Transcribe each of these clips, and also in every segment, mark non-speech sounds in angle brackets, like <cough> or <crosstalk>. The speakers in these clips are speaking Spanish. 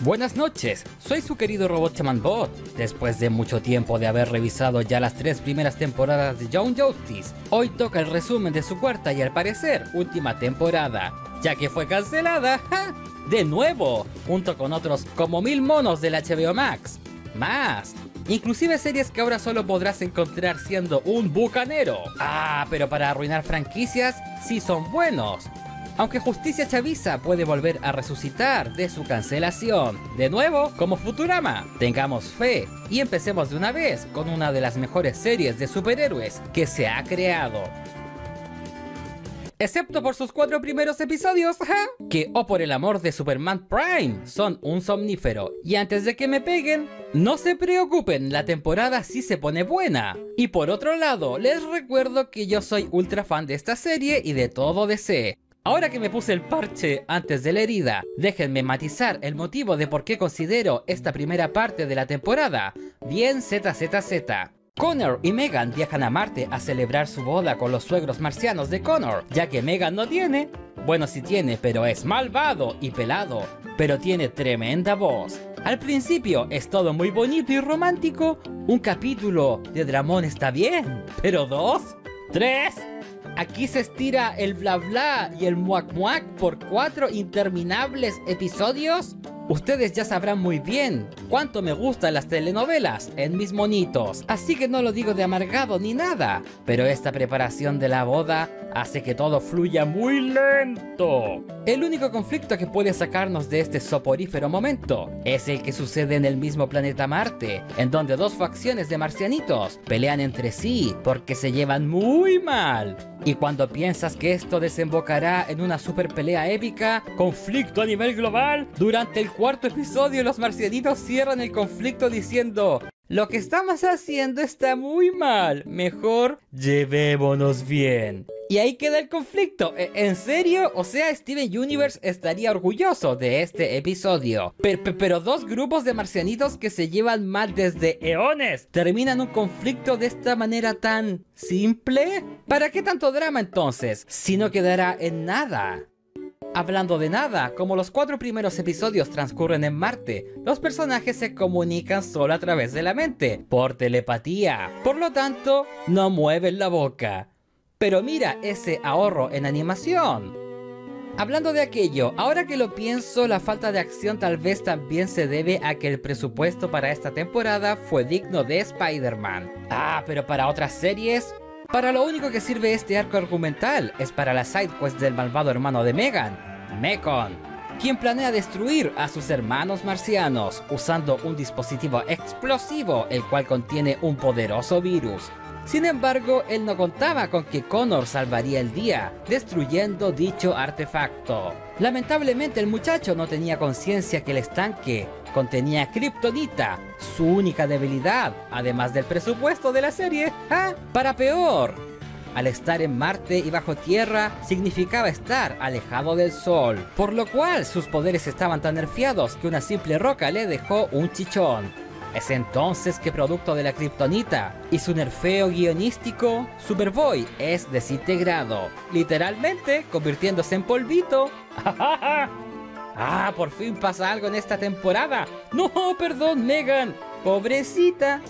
Buenas noches, soy su querido robot Chaman Bot. Después de mucho tiempo de haber revisado ya las tres primeras temporadas de Young Justice, hoy toca el resumen de su cuarta y al parecer última temporada, ya que fue cancelada, <laughs> de nuevo, junto con otros como mil monos del HBO Max. Más, inclusive series que ahora solo podrás encontrar siendo un bucanero. Ah, pero para arruinar franquicias, sí son buenos aunque Justicia Chavisa puede volver a resucitar de su cancelación, de nuevo como Futurama. Tengamos fe y empecemos de una vez con una de las mejores series de superhéroes que se ha creado. Excepto por sus cuatro primeros episodios, <laughs> que o oh, por el amor de Superman Prime son un somnífero. Y antes de que me peguen, no se preocupen, la temporada sí se pone buena. Y por otro lado, les recuerdo que yo soy ultra fan de esta serie y de todo DC. Ahora que me puse el parche antes de la herida, déjenme matizar el motivo de por qué considero esta primera parte de la temporada bien ZZZ. Connor y Megan viajan a Marte a celebrar su boda con los suegros marcianos de Connor, ya que Megan no tiene, bueno sí tiene, pero es malvado y pelado, pero tiene tremenda voz. Al principio es todo muy bonito y romántico, un capítulo de Dramón está bien, pero dos, tres, Aquí se estira el bla bla y el muac muac por cuatro interminables episodios. Ustedes ya sabrán muy bien cuánto me gustan las telenovelas en mis monitos, así que no lo digo de amargado ni nada, pero esta preparación de la boda hace que todo fluya muy lento. El único conflicto que puede sacarnos de este soporífero momento es el que sucede en el mismo planeta Marte, en donde dos facciones de marcianitos pelean entre sí porque se llevan muy mal. Y cuando piensas que esto desembocará en una super pelea épica, conflicto a nivel global, durante el cuarto episodio los marcianitos cierran el conflicto diciendo lo que estamos haciendo está muy mal. Mejor llevémonos bien. Y ahí queda el conflicto. E, ¿En serio? O sea, Steven Universe estaría orgulloso de este episodio. Pero, pero, dos grupos de marcianitos que se llevan mal desde eones terminan un conflicto de esta manera tan simple. ¿Para qué tanto drama entonces? Si no quedará en nada. Hablando de nada, como los cuatro primeros episodios transcurren en Marte, los personajes se comunican solo a través de la mente, por telepatía. Por lo tanto, no mueven la boca. Pero mira ese ahorro en animación. Hablando de aquello, ahora que lo pienso, la falta de acción tal vez también se debe a que el presupuesto para esta temporada fue digno de Spider-Man. Ah, pero para otras series, para lo único que sirve este arco argumental es para la sidequest del malvado hermano de Megan, Mekon, quien planea destruir a sus hermanos marcianos usando un dispositivo explosivo el cual contiene un poderoso virus. Sin embargo, él no contaba con que Connor salvaría el día, destruyendo dicho artefacto. Lamentablemente el muchacho no tenía conciencia que el estanque contenía Kryptonita, su única debilidad, además del presupuesto de la serie. ¡Ah! Para peor, al estar en Marte y bajo tierra significaba estar alejado del Sol, por lo cual sus poderes estaban tan nerfeados que una simple roca le dejó un chichón. Es entonces que producto de la kriptonita y su nerfeo guionístico, Superboy es desintegrado, literalmente convirtiéndose en polvito. <laughs> Ah, por fin pasa algo en esta temporada. No, perdón, Megan. Pobrecita.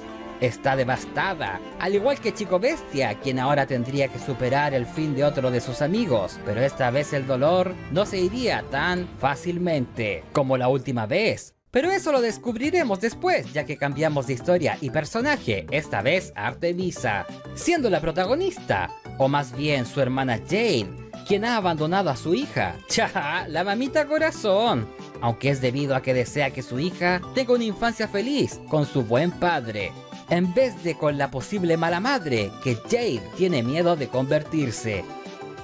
Está devastada, al igual que Chico Bestia, quien ahora tendría que superar el fin de otro de sus amigos, pero esta vez el dolor no se iría tan fácilmente como la última vez. Pero eso lo descubriremos después, ya que cambiamos de historia y personaje, esta vez Artemisa, siendo la protagonista, o más bien su hermana Jane, quien ha abandonado a su hija. <laughs> Cha, la mamita corazón. Aunque es debido a que desea que su hija tenga una infancia feliz con su buen padre. En vez de con la posible mala madre que Jade tiene miedo de convertirse.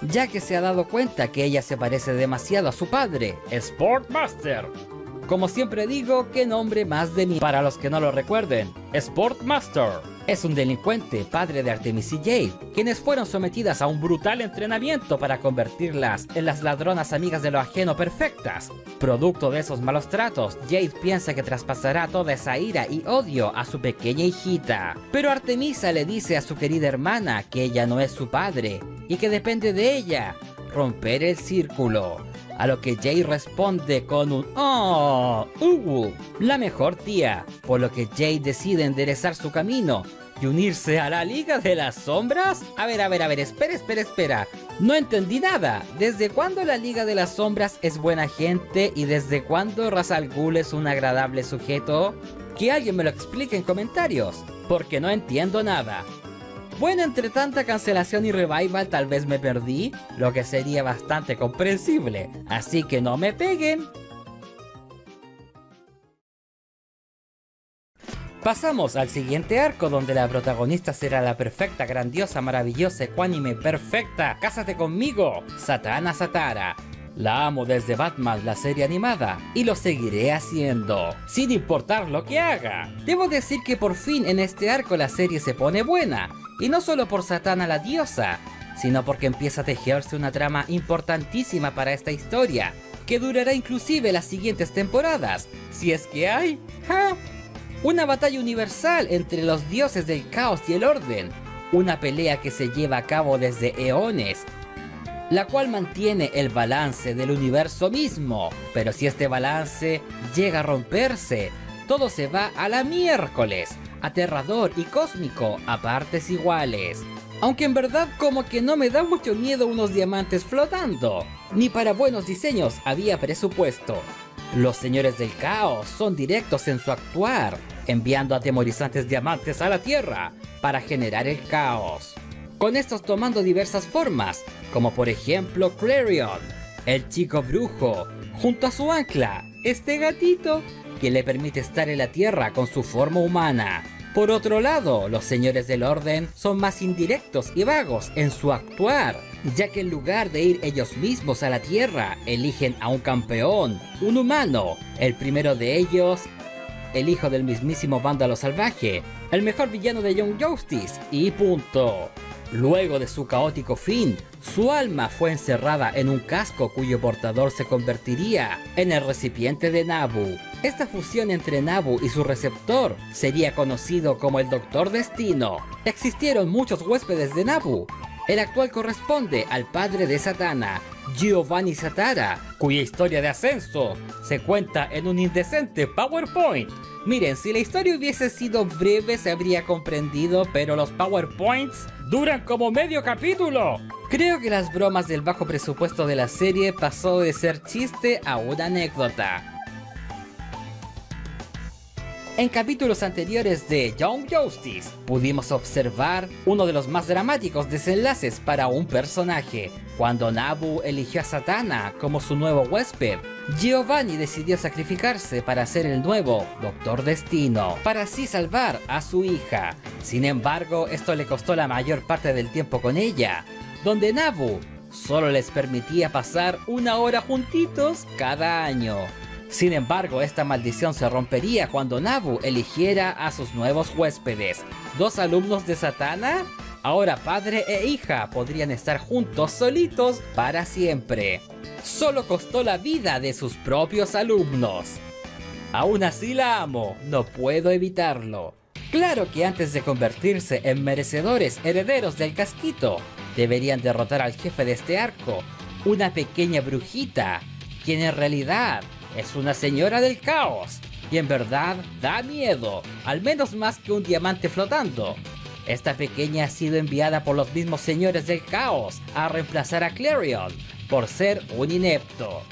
Ya que se ha dado cuenta que ella se parece demasiado a su padre, Sportmaster. Como siempre digo, qué nombre más de mí. Para los que no lo recuerden, Sportmaster es un delincuente, padre de Artemis y Jade, quienes fueron sometidas a un brutal entrenamiento para convertirlas en las ladronas amigas de lo ajeno perfectas. Producto de esos malos tratos, Jade piensa que traspasará toda esa ira y odio a su pequeña hijita. Pero Artemisa le dice a su querida hermana que ella no es su padre y que depende de ella romper el círculo. A lo que Jay responde con un Oh, uh, la mejor tía, por lo que Jay decide enderezar su camino y unirse a la Liga de las Sombras? A ver, a ver, a ver, espera, espera, espera. No entendí nada. ¿Desde cuándo la Liga de las Sombras es buena gente y desde cuándo Ra's al Ghul es un agradable sujeto? Que alguien me lo explique en comentarios, porque no entiendo nada. Bueno, entre tanta cancelación y revival tal vez me perdí, lo que sería bastante comprensible, así que no me peguen. Pasamos al siguiente arco donde la protagonista será la perfecta, grandiosa, maravillosa, ecuánime, perfecta, cásate conmigo, Satana Satara, la amo desde Batman, la serie animada, y lo seguiré haciendo, sin importar lo que haga. Debo decir que por fin en este arco la serie se pone buena, y no solo por Satana la diosa, sino porque empieza a tejerse una trama importantísima para esta historia, que durará inclusive las siguientes temporadas, si es que hay. Una batalla universal entre los dioses del caos y el orden, una pelea que se lleva a cabo desde eones la cual mantiene el balance del universo mismo. Pero si este balance llega a romperse, todo se va a la miércoles, aterrador y cósmico a partes iguales. Aunque en verdad como que no me da mucho miedo unos diamantes flotando. Ni para buenos diseños había presupuesto. Los señores del caos son directos en su actuar, enviando atemorizantes diamantes a la Tierra para generar el caos con estos tomando diversas formas, como por ejemplo Clarion, el chico brujo, junto a su ancla, este gatito, que le permite estar en la Tierra con su forma humana. Por otro lado, los señores del orden son más indirectos y vagos en su actuar, ya que en lugar de ir ellos mismos a la Tierra, eligen a un campeón, un humano, el primero de ellos, el hijo del mismísimo vándalo salvaje, el mejor villano de Young Justice, y punto. Luego de su caótico fin, su alma fue encerrada en un casco cuyo portador se convertiría en el recipiente de Nabu. Esta fusión entre Nabu y su receptor sería conocido como el Doctor Destino. Existieron muchos huéspedes de Nabu. El actual corresponde al padre de Satana, Giovanni Satara, cuya historia de ascenso se cuenta en un indecente PowerPoint. Miren, si la historia hubiese sido breve se habría comprendido, pero los PowerPoints duran como medio capítulo. Creo que las bromas del bajo presupuesto de la serie pasó de ser chiste a una anécdota. En capítulos anteriores de Young Justice pudimos observar uno de los más dramáticos desenlaces para un personaje. Cuando Nabu eligió a Satana como su nuevo huésped, Giovanni decidió sacrificarse para ser el nuevo Doctor Destino, para así salvar a su hija. Sin embargo, esto le costó la mayor parte del tiempo con ella, donde Nabu solo les permitía pasar una hora juntitos cada año. Sin embargo, esta maldición se rompería cuando Nabu eligiera a sus nuevos huéspedes. Dos alumnos de Satana, ahora padre e hija, podrían estar juntos solitos para siempre. Solo costó la vida de sus propios alumnos. Aún así la amo, no puedo evitarlo. Claro que antes de convertirse en merecedores herederos del casquito, deberían derrotar al jefe de este arco, una pequeña brujita, quien en realidad es una señora del caos. Y en verdad da miedo, al menos más que un diamante flotando. Esta pequeña ha sido enviada por los mismos señores del caos a reemplazar a Clarion por ser un inepto.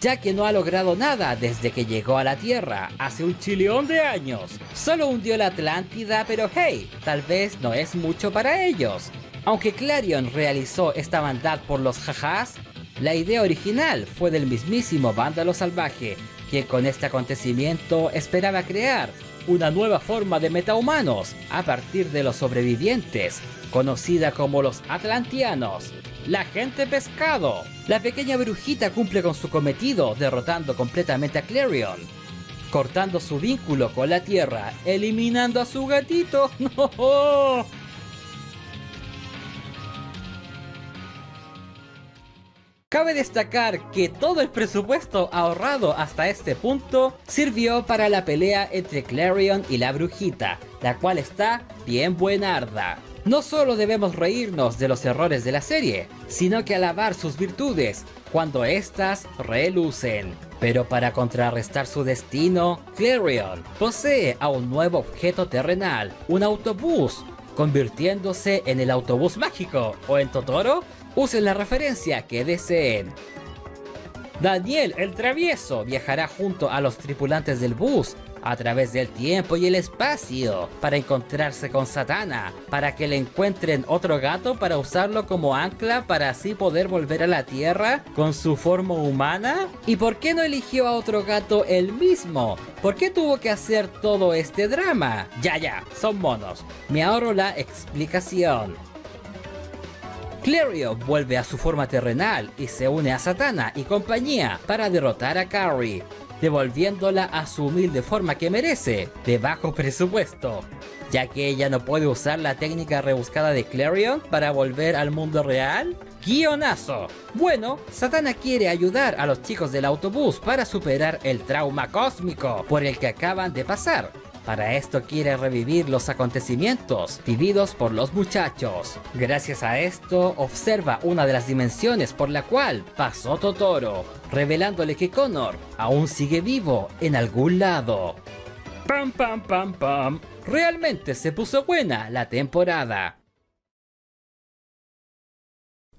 Ya que no ha logrado nada desde que llegó a la Tierra hace un chilión de años. Solo hundió la Atlántida, pero hey, tal vez no es mucho para ellos. Aunque Clarion realizó esta maldad por los jajás, la idea original fue del mismísimo Vándalo Salvaje, que con este acontecimiento esperaba crear una nueva forma de metahumanos a partir de los sobrevivientes, conocida como los Atlantianos, la gente pescado. La pequeña brujita cumple con su cometido derrotando completamente a Clarion, cortando su vínculo con la Tierra, eliminando a su gatito. <laughs> ¡No! Cabe destacar que todo el presupuesto ahorrado hasta este punto sirvió para la pelea entre Clarion y la brujita, la cual está bien buenarda. No solo debemos reírnos de los errores de la serie, sino que alabar sus virtudes cuando éstas relucen. Pero para contrarrestar su destino, Clarion posee a un nuevo objeto terrenal, un autobús, convirtiéndose en el autobús mágico, o en Totoro, usen la referencia que deseen. Daniel el travieso viajará junto a los tripulantes del bus a través del tiempo y el espacio para encontrarse con Satana, para que le encuentren otro gato para usarlo como ancla para así poder volver a la Tierra con su forma humana? ¿Y por qué no eligió a otro gato él mismo? ¿Por qué tuvo que hacer todo este drama? Ya, ya, son monos. Me ahorro la explicación. Clario vuelve a su forma terrenal y se une a Satana y compañía para derrotar a Carrie devolviéndola a su humilde forma que merece, de bajo presupuesto, ya que ella no puede usar la técnica rebuscada de Clarion para volver al mundo real. Guionazo. Bueno, Satana quiere ayudar a los chicos del autobús para superar el trauma cósmico por el que acaban de pasar para esto quiere revivir los acontecimientos vividos por los muchachos. Gracias a esto observa una de las dimensiones por la cual pasó Totoro, revelándole que Connor aún sigue vivo en algún lado. Pam pam pam pam. Realmente se puso buena la temporada.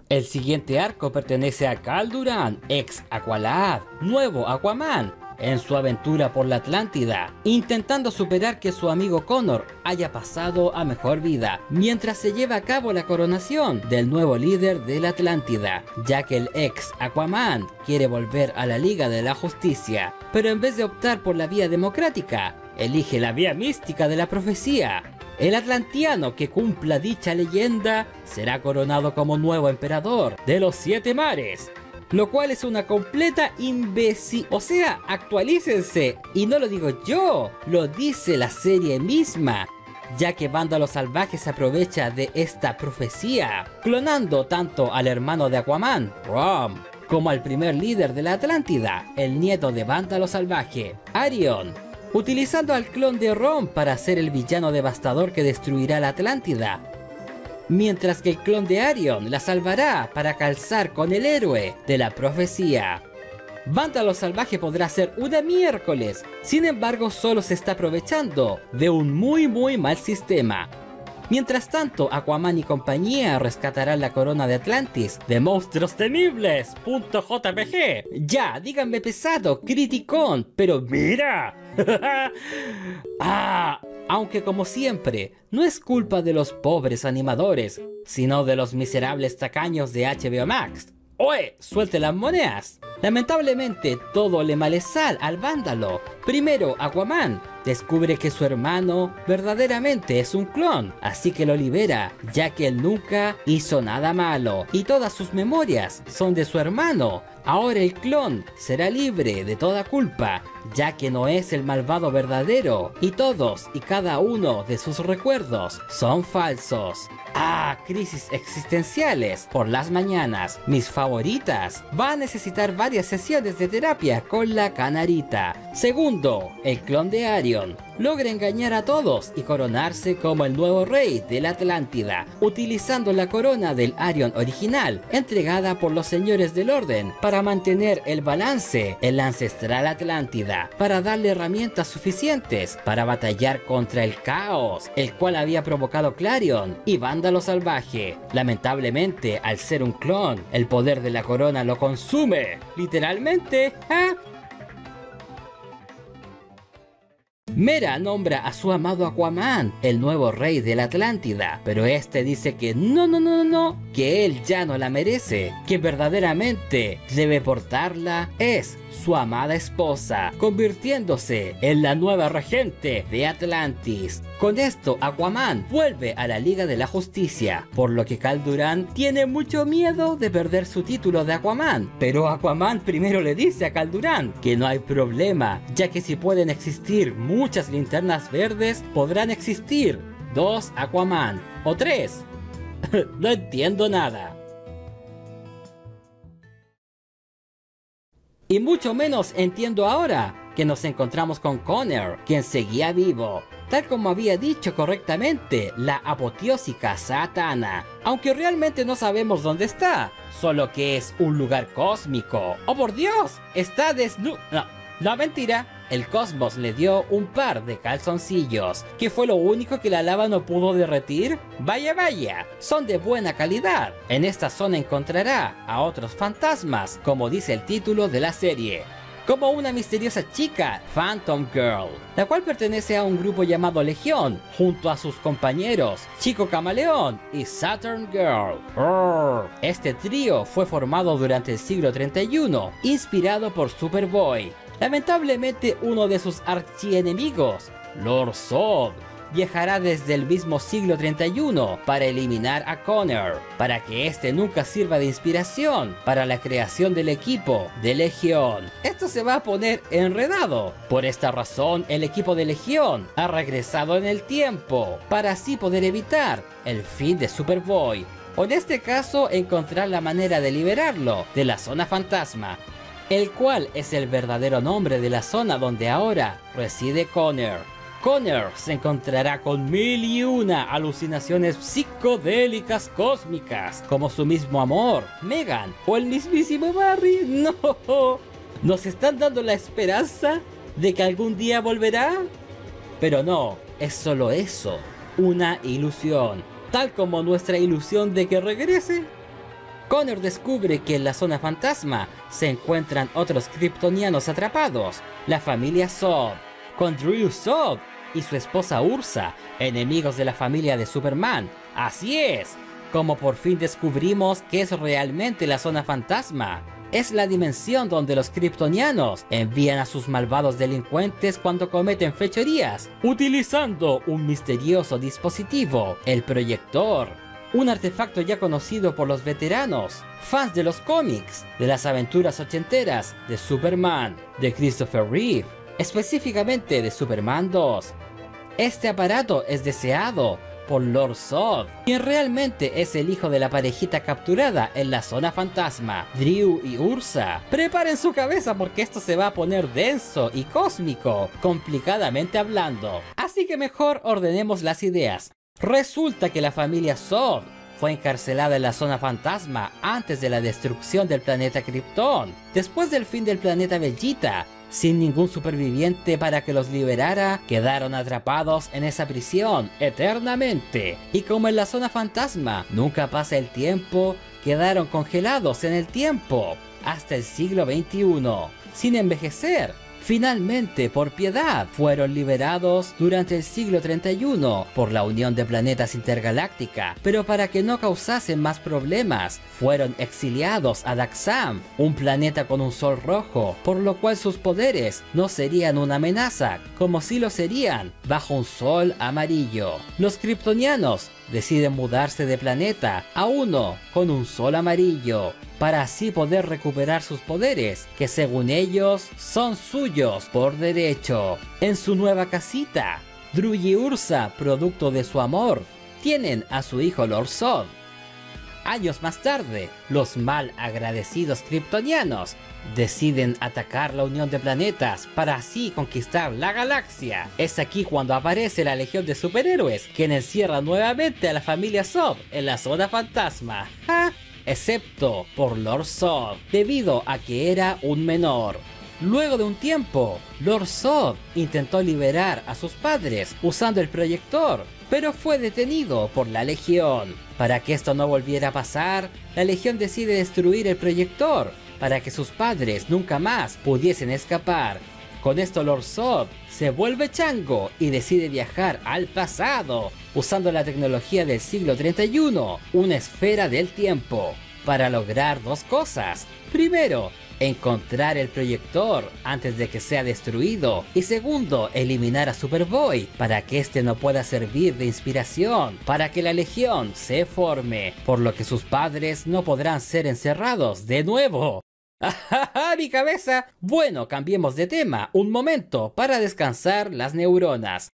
El siguiente arco pertenece a Cal Duran, ex Aqualad, nuevo Aquaman, en su aventura por la Atlántida, intentando superar que su amigo Connor haya pasado a mejor vida, mientras se lleva a cabo la coronación del nuevo líder de la Atlántida, ya que el ex Aquaman quiere volver a la Liga de la Justicia, pero en vez de optar por la vía democrática, elige la vía mística de la profecía. El atlantiano que cumpla dicha leyenda será coronado como nuevo emperador de los siete mares, lo cual es una completa imbécil. O sea, actualícense. Y no lo digo yo, lo dice la serie misma. Ya que Vándalo Salvaje se aprovecha de esta profecía, clonando tanto al hermano de Aquaman, Rom, como al primer líder de la Atlántida, el nieto de Vándalo Salvaje, Arion, utilizando al clon de Rom para ser el villano devastador que destruirá la Atlántida, mientras que el clon de Arion la salvará para calzar con el héroe de la profecía. Vándalo Salvaje podrá ser una miércoles, sin embargo solo se está aprovechando de un muy muy mal sistema. Mientras tanto, Aquaman y compañía rescatarán la corona de Atlantis de monstruos temibles. .jpg. Ya, díganme pesado, criticón, pero mira. <laughs> ah, aunque como siempre, no es culpa de los pobres animadores, sino de los miserables tacaños de HBO Max. ¡Oe! ¡Suelte las monedas! Lamentablemente, todo le malesal al vándalo. Primero, Aquaman descubre que su hermano verdaderamente es un clon, así que lo libera, ya que él nunca hizo nada malo y todas sus memorias son de su hermano. Ahora el clon será libre de toda culpa, ya que no es el malvado verdadero y todos y cada uno de sus recuerdos son falsos. Ah, crisis existenciales por las mañanas, mis favoritas. Va a necesitar varias sesiones de terapia con la canarita. Segundo, el clon de Logra engañar a todos y coronarse como el nuevo rey de la Atlántida, utilizando la corona del Arion original, entregada por los señores del orden, para mantener el balance en la ancestral Atlántida, para darle herramientas suficientes para batallar contra el caos, el cual había provocado Clarion y Vándalo Salvaje. Lamentablemente, al ser un clon, el poder de la corona lo consume, literalmente, ¿ah? Mera nombra a su amado Aquaman, el nuevo rey de la Atlántida, pero este dice que no, no, no, no, que él ya no la merece, que verdaderamente debe portarla es su amada esposa, convirtiéndose en la nueva regente de Atlantis. Con esto, Aquaman vuelve a la Liga de la Justicia, por lo que Cal tiene mucho miedo de perder su título de Aquaman. Pero Aquaman primero le dice a Cal que no hay problema, ya que si pueden existir muchas linternas verdes, podrán existir dos Aquaman o tres. <laughs> no entiendo nada. Y mucho menos entiendo ahora que nos encontramos con Connor, quien seguía vivo, tal como había dicho correctamente la apoteósica Satana, aunque realmente no sabemos dónde está, solo que es un lugar cósmico. ¡Oh por Dios! Está desnudo. No, no mentira. El cosmos le dio un par de calzoncillos, que fue lo único que la lava no pudo derretir. Vaya vaya, son de buena calidad. En esta zona encontrará a otros fantasmas, como dice el título de la serie como una misteriosa chica, Phantom Girl, la cual pertenece a un grupo llamado Legión, junto a sus compañeros, Chico Camaleón y Saturn Girl. Este trío fue formado durante el siglo 31, inspirado por Superboy. Lamentablemente uno de sus archienemigos, Lord Zod, viajará desde el mismo siglo 31 para eliminar a Connor, para que este nunca sirva de inspiración para la creación del equipo de Legión. Esto se va a poner enredado. Por esta razón, el equipo de Legión ha regresado en el tiempo, para así poder evitar el fin de Superboy, o en este caso encontrar la manera de liberarlo de la zona fantasma, el cual es el verdadero nombre de la zona donde ahora reside Connor. Connor se encontrará con mil y una alucinaciones psicodélicas cósmicas, como su mismo amor, Megan o el mismísimo Barry. <laughs> No, nos están dando la esperanza de que algún día volverá. Pero no, es solo eso, una ilusión, tal como nuestra ilusión de que regrese. Connor descubre que en la zona fantasma se encuentran otros kryptonianos atrapados, la familia Zod, con Drew Zod y su esposa Ursa, enemigos de la familia de Superman. Así es, como por fin descubrimos que es realmente la zona fantasma. Es la dimensión donde los kryptonianos envían a sus malvados delincuentes cuando cometen fechorías, utilizando un misterioso dispositivo, el proyector. Un artefacto ya conocido por los veteranos, fans de los cómics, de las aventuras ochenteras, de Superman, de Christopher Reeve, específicamente de Superman 2. Este aparato es deseado por Lord Zod, quien realmente es el hijo de la parejita capturada en la zona fantasma, Drew y Ursa. Preparen su cabeza porque esto se va a poner denso y cósmico, complicadamente hablando. Así que mejor ordenemos las ideas. Resulta que la familia Zod fue encarcelada en la zona fantasma antes de la destrucción del planeta Krypton. Después del fin del planeta Bellita, sin ningún superviviente para que los liberara, quedaron atrapados en esa prisión eternamente. Y como en la zona fantasma nunca pasa el tiempo, quedaron congelados en el tiempo hasta el siglo XXI, sin envejecer. Finalmente, por piedad, fueron liberados durante el siglo 31 por la Unión de Planetas Intergaláctica, pero para que no causasen más problemas, fueron exiliados a Daxam, un planeta con un sol rojo, por lo cual sus poderes no serían una amenaza, como si lo serían bajo un sol amarillo. Los kryptonianos deciden mudarse de planeta a uno con un sol amarillo, para así poder recuperar sus poderes, que según ellos son suyos por derecho. En su nueva casita, Drew y Ursa, producto de su amor, tienen a su hijo Lord Sod, Años más tarde, los mal agradecidos kryptonianos deciden atacar la Unión de Planetas para así conquistar la galaxia. Es aquí cuando aparece la Legión de Superhéroes, quien encierra nuevamente a la familia Zod en la zona fantasma. Excepto por Lord Zod, debido a que era un menor. Luego de un tiempo, Lord Zod intentó liberar a sus padres usando el proyector, pero fue detenido por la Legión. Para que esto no volviera a pasar, la Legión decide destruir el proyector para que sus padres nunca más pudiesen escapar. Con esto Lord Zod se vuelve chango y decide viajar al pasado, usando la tecnología del siglo 31, una esfera del tiempo, para lograr dos cosas. Primero, encontrar el proyector antes de que sea destruido y segundo, eliminar a Superboy para que este no pueda servir de inspiración para que la legión se forme, por lo que sus padres no podrán ser encerrados de nuevo. ¡Ah, <laughs> mi cabeza! Bueno, cambiemos de tema un momento para descansar las neuronas.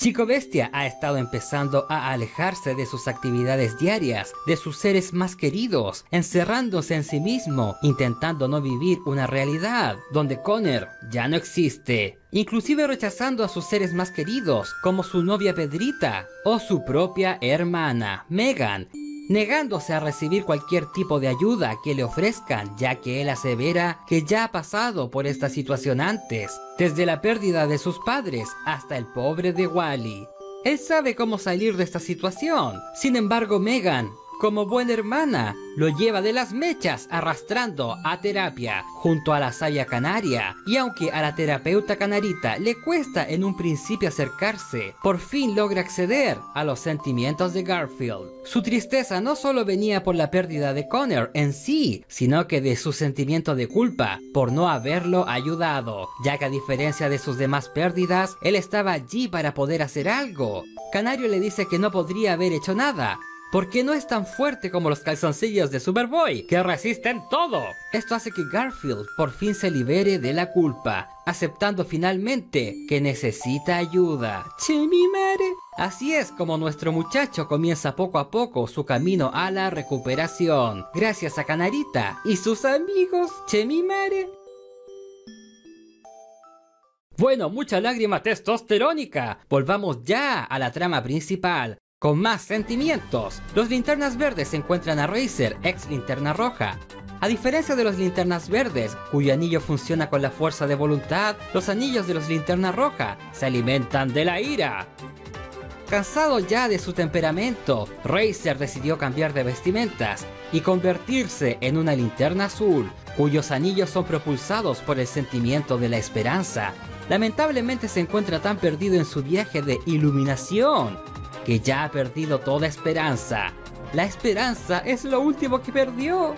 Chico Bestia ha estado empezando a alejarse de sus actividades diarias, de sus seres más queridos, encerrándose en sí mismo, intentando no vivir una realidad donde Connor ya no existe, inclusive rechazando a sus seres más queridos, como su novia Pedrita o su propia hermana, Megan, negándose a recibir cualquier tipo de ayuda que le ofrezcan, ya que él asevera que ya ha pasado por esta situación antes, desde la pérdida de sus padres hasta el pobre de Wally. Él sabe cómo salir de esta situación. Sin embargo, Megan como buena hermana, lo lleva de las mechas arrastrando a terapia junto a la sabia canaria. Y aunque a la terapeuta canarita le cuesta en un principio acercarse, por fin logra acceder a los sentimientos de Garfield. Su tristeza no solo venía por la pérdida de Connor en sí, sino que de su sentimiento de culpa por no haberlo ayudado, ya que a diferencia de sus demás pérdidas, él estaba allí para poder hacer algo. Canario le dice que no podría haber hecho nada, porque no es tan fuerte como los calzoncillos de Superboy, que resisten todo. Esto hace que Garfield por fin se libere de la culpa, aceptando finalmente que necesita ayuda. Che, mi madre. Así es como nuestro muchacho comienza poco a poco su camino a la recuperación, gracias a Canarita y sus amigos. Che, mi madre. Bueno, mucha lágrima testosterónica. Volvamos ya a la trama principal. Con más sentimientos, los linternas verdes encuentran a Razer, ex linterna roja. A diferencia de los linternas verdes, cuyo anillo funciona con la fuerza de voluntad, los anillos de los linternas roja se alimentan de la ira. Cansado ya de su temperamento, Razer decidió cambiar de vestimentas y convertirse en una linterna azul, cuyos anillos son propulsados por el sentimiento de la esperanza. Lamentablemente se encuentra tan perdido en su viaje de iluminación que ya ha perdido toda esperanza. La esperanza es lo último que perdió.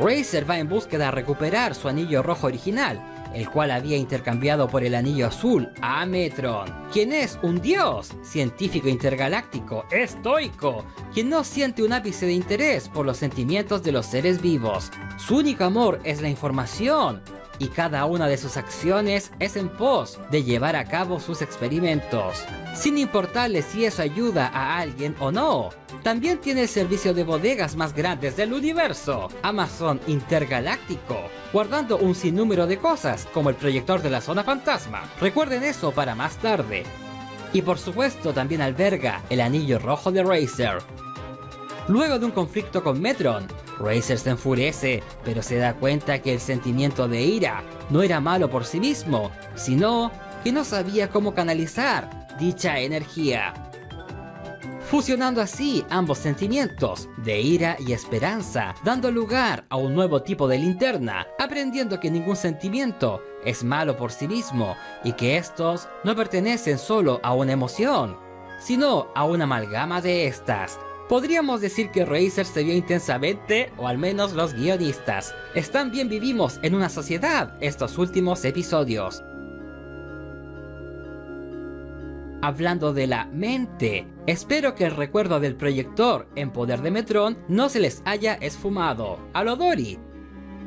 Razer va en búsqueda de recuperar su anillo rojo original, el cual había intercambiado por el anillo azul a Metron, quien es un dios, científico intergaláctico, estoico, quien no siente un ápice de interés por los sentimientos de los seres vivos. Su único amor es la información, y cada una de sus acciones es en pos de llevar a cabo sus experimentos, sin importarle si eso ayuda a alguien o no. También tiene el servicio de bodegas más grandes del universo, Amazon Intergaláctico, guardando un sinnúmero de cosas como el proyector de la zona fantasma. Recuerden eso para más tarde. Y por supuesto también alberga el anillo rojo de Razer. Luego de un conflicto con Metron, Razer se enfurece, pero se da cuenta que el sentimiento de ira no era malo por sí mismo, sino que no sabía cómo canalizar dicha energía. Fusionando así ambos sentimientos, de ira y esperanza, dando lugar a un nuevo tipo de linterna, aprendiendo que ningún sentimiento es malo por sí mismo y que estos no pertenecen solo a una emoción, sino a una amalgama de estas, Podríamos decir que Razer se vio intensamente, o al menos los guionistas. Están bien vivimos en una sociedad estos últimos episodios. Hablando de la mente, espero que el recuerdo del proyector en poder de Metron no se les haya esfumado. A lo Dory,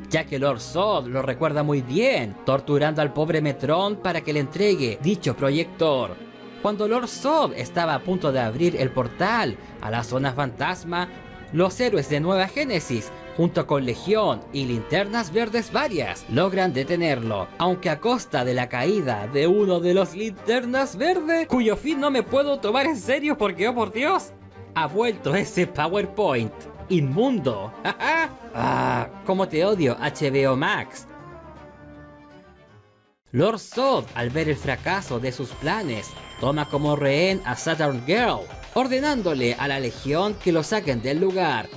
ya que Lord Sod lo recuerda muy bien, torturando al pobre Metron para que le entregue dicho proyector. Cuando Lord Zod estaba a punto de abrir el portal a la zona fantasma, los héroes de Nueva Génesis, junto con Legión y linternas verdes varias, logran detenerlo, aunque a costa de la caída de uno de los linternas verdes, cuyo fin no me puedo tomar en serio porque, oh por Dios, ha vuelto ese PowerPoint. Inmundo. <laughs> ah, como te odio, HBO Max. Lord Zod, al ver el fracaso de sus planes, toma como rehén a Saturn Girl, ordenándole a la Legión que lo saquen del lugar.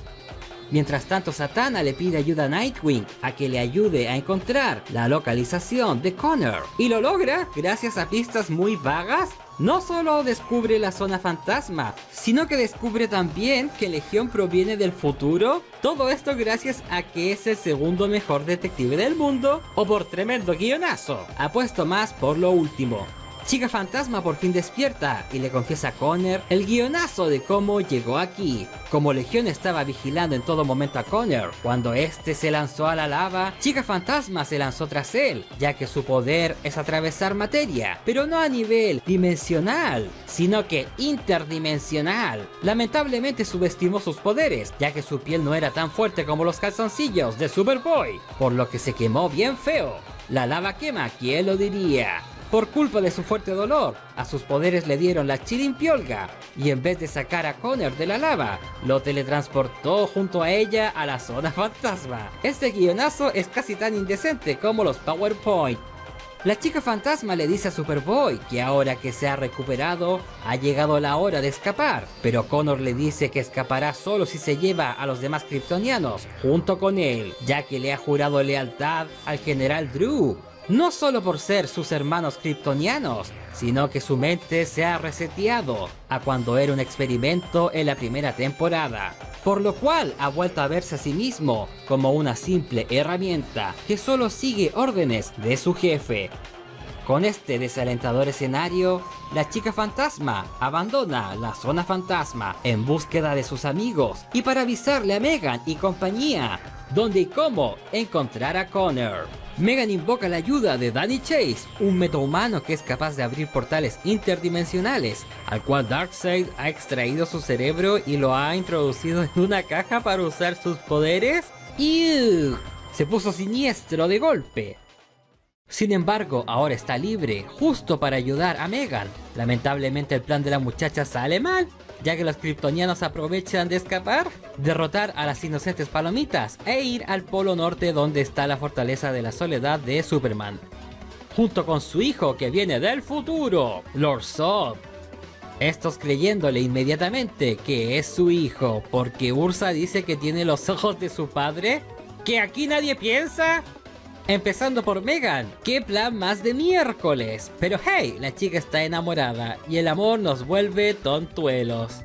Mientras tanto, Satana le pide ayuda a Nightwing a que le ayude a encontrar la localización de Connor. Y lo logra gracias a pistas muy vagas. No solo descubre la zona fantasma, sino que descubre también que Legión proviene del futuro. Todo esto gracias a que es el segundo mejor detective del mundo o por tremendo guionazo. Apuesto más por lo último. Chica Fantasma por fin despierta y le confiesa a Connor el guionazo de cómo llegó aquí. Como Legión estaba vigilando en todo momento a Connor, cuando este se lanzó a la lava, Chica Fantasma se lanzó tras él, ya que su poder es atravesar materia, pero no a nivel dimensional, sino que interdimensional. Lamentablemente subestimó sus poderes, ya que su piel no era tan fuerte como los calzoncillos de Superboy, por lo que se quemó bien feo. La lava quema, ¿quién lo diría? Por culpa de su fuerte dolor, a sus poderes le dieron la chirimpiolga y en vez de sacar a Connor de la lava, lo teletransportó junto a ella a la zona <laughs> fantasma. Este guionazo es casi tan indecente como los PowerPoint. La chica fantasma le dice a Superboy que ahora que se ha recuperado, ha llegado la hora de escapar, pero Connor le dice que escapará solo si se lleva a los demás kryptonianos junto con él, ya que le ha jurado lealtad al general Drew, no solo por ser sus hermanos kryptonianos, sino que su mente se ha reseteado a cuando era un experimento en la primera temporada, por lo cual ha vuelto a verse a sí mismo como una simple herramienta que solo sigue órdenes de su jefe. Con este desalentador escenario, la chica fantasma abandona la zona fantasma en búsqueda de sus amigos y para avisarle a Megan y compañía dónde y cómo encontrar a Connor. Megan invoca la ayuda de Danny Chase, un metahumano que es capaz de abrir portales interdimensionales, al cual Darkseid ha extraído su cerebro y lo ha introducido en una caja para usar sus poderes. y Se puso siniestro de golpe. Sin embargo, ahora está libre, justo para ayudar a Megan. Lamentablemente el plan de la muchacha sale mal, ya que los kryptonianos aprovechan de escapar, derrotar a las inocentes palomitas e ir al polo norte donde está la fortaleza de la soledad de Superman. Junto con su hijo que viene del futuro, Lord Zod. Estos creyéndole inmediatamente que es su hijo porque Ursa dice que tiene los ojos de su padre. ¿Que aquí nadie piensa? Empezando por Megan, qué plan más de miércoles. Pero hey, la chica está enamorada y el amor nos vuelve tontuelos.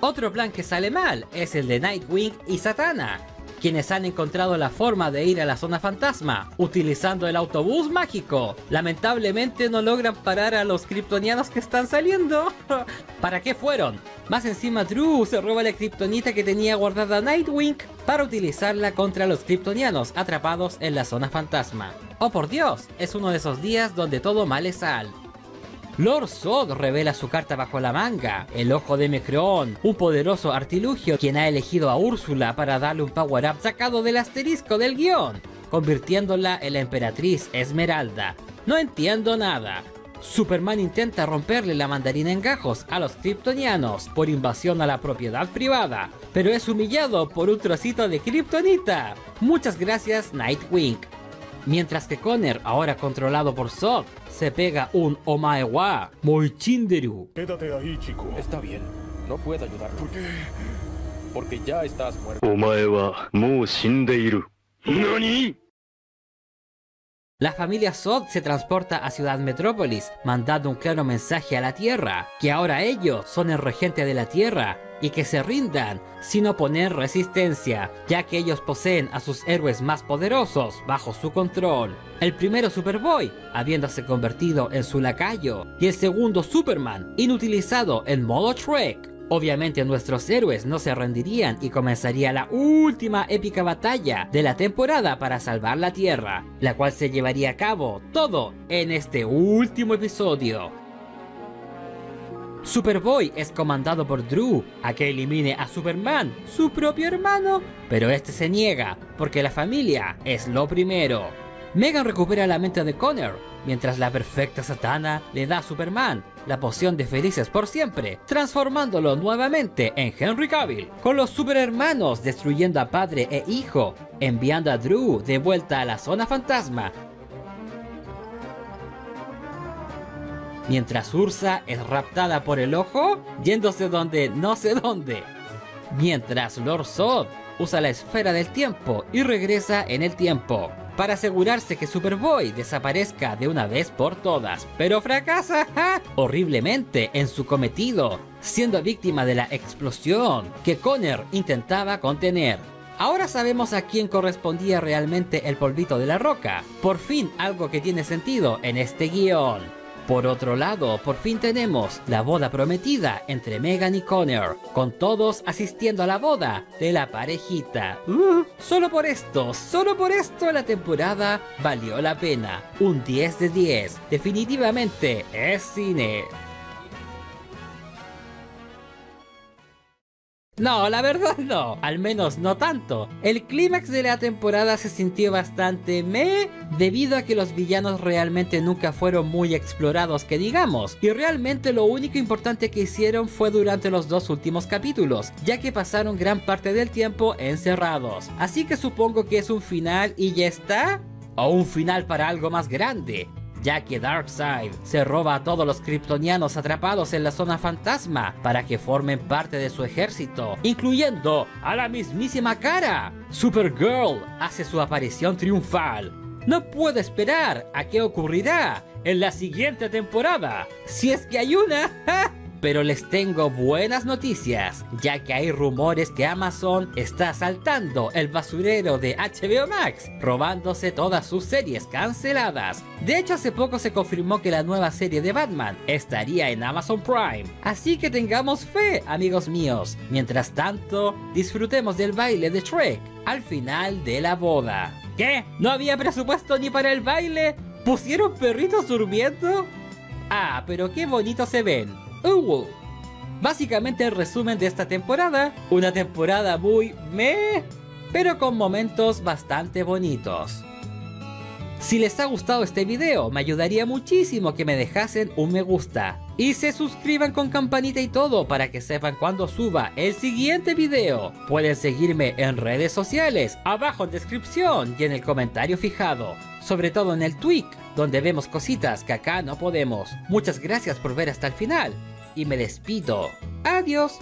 Otro plan que sale mal es el de Nightwing y Satana, quienes han encontrado la forma de ir a la zona fantasma, utilizando el autobús mágico. Lamentablemente no logran parar a los kryptonianos que están saliendo. <laughs> ¿Para qué fueron? Más encima Drew se roba la kryptonita que tenía guardada Nightwing para utilizarla contra los kryptonianos atrapados en la zona fantasma. Oh por Dios, es uno de esos días donde todo mal es sal. Lord Zod revela su carta bajo la manga, el ojo de Mecreon, un poderoso artilugio quien ha elegido a Úrsula para darle un power up sacado del asterisco del guion, convirtiéndola en la emperatriz Esmeralda. No entiendo nada. Superman intenta romperle la mandarina en gajos a los kryptonianos por invasión a la propiedad privada, pero es humillado por un trocito de kryptonita. Muchas gracias Nightwing. Mientras que Connor, ahora controlado por Zod, se pega un Omae wa Moichinderu. Quédate ahí, chico. Está bien, no puedo ayudar. ¿Por qué? Porque ya estás muerto. La familia Zod se transporta a Ciudad Metrópolis, mandando un claro mensaje a la Tierra, que ahora ellos son el regente de la Tierra y que se rindan sin oponer resistencia, ya que ellos poseen a sus héroes más poderosos bajo su control. El primero Superboy, habiéndose convertido en su lacayo, y el segundo Superman, inutilizado en modo Trek. Obviamente nuestros héroes no se rendirían y comenzaría la última épica batalla de la temporada para salvar la Tierra, la cual se llevaría a cabo todo en este último episodio. Superboy es comandado por Drew a que elimine a Superman, su propio hermano, pero este se niega porque la familia es lo primero. Megan recupera la mente de Connor, mientras la perfecta Satana le da a Superman la poción de felices por siempre, transformándolo nuevamente en Henry Cavill, con los superhermanos destruyendo a padre e hijo, enviando a Drew de vuelta a la zona fantasma. Mientras Ursa es raptada por el ojo, yéndose donde no sé dónde. Mientras Lord Zod usa la esfera del tiempo y regresa en el tiempo para asegurarse que Superboy desaparezca de una vez por todas, pero fracasa horriblemente en su cometido, siendo víctima de la explosión que Connor intentaba contener. Ahora sabemos a quién correspondía realmente el polvito de la roca, por fin algo que tiene sentido en este guion. Por otro lado, por fin tenemos la boda prometida entre Megan y Connor, con todos asistiendo a la boda de la parejita. Uh, solo por esto, solo por esto la temporada valió la pena. Un 10 de 10, definitivamente es cine. No, la verdad <laughs> no, al menos no tanto. El clímax de la temporada se sintió bastante me debido a que los villanos realmente nunca fueron muy explorados que digamos, y realmente lo único importante que hicieron fue durante los dos últimos capítulos, ya que pasaron gran parte del tiempo encerrados. Así que supongo que es un final y ya está. O un final para algo más grande ya que Darkseid se roba a todos los kryptonianos atrapados en la zona fantasma para que formen parte de su ejército, incluyendo a la mismísima cara. Supergirl hace su aparición triunfal. No puedo esperar a qué ocurrirá en la siguiente temporada, si es que hay una. <laughs> Pero les tengo buenas noticias, ya que hay rumores que Amazon está saltando el basurero de HBO Max, robándose todas sus series canceladas. De hecho, hace poco se confirmó que la nueva serie de Batman estaría en Amazon Prime. Así que tengamos fe, amigos míos. Mientras tanto, disfrutemos del baile de Shrek al final de la boda. ¿Qué? ¿No había presupuesto ni para el baile? ¿Pusieron perritos durmiendo? Ah, pero qué bonitos se ven. Básicamente el resumen de esta temporada, una temporada muy meh, pero con momentos bastante bonitos. Si les ha gustado este video, me ayudaría muchísimo que me dejasen un me gusta. Y se suscriban con campanita y todo para que sepan cuando suba el siguiente video. Pueden seguirme en redes sociales, abajo en descripción y en el comentario fijado. Sobre todo en el tweet, donde vemos cositas que acá no podemos. Muchas gracias por ver hasta el final y me despido. Adiós.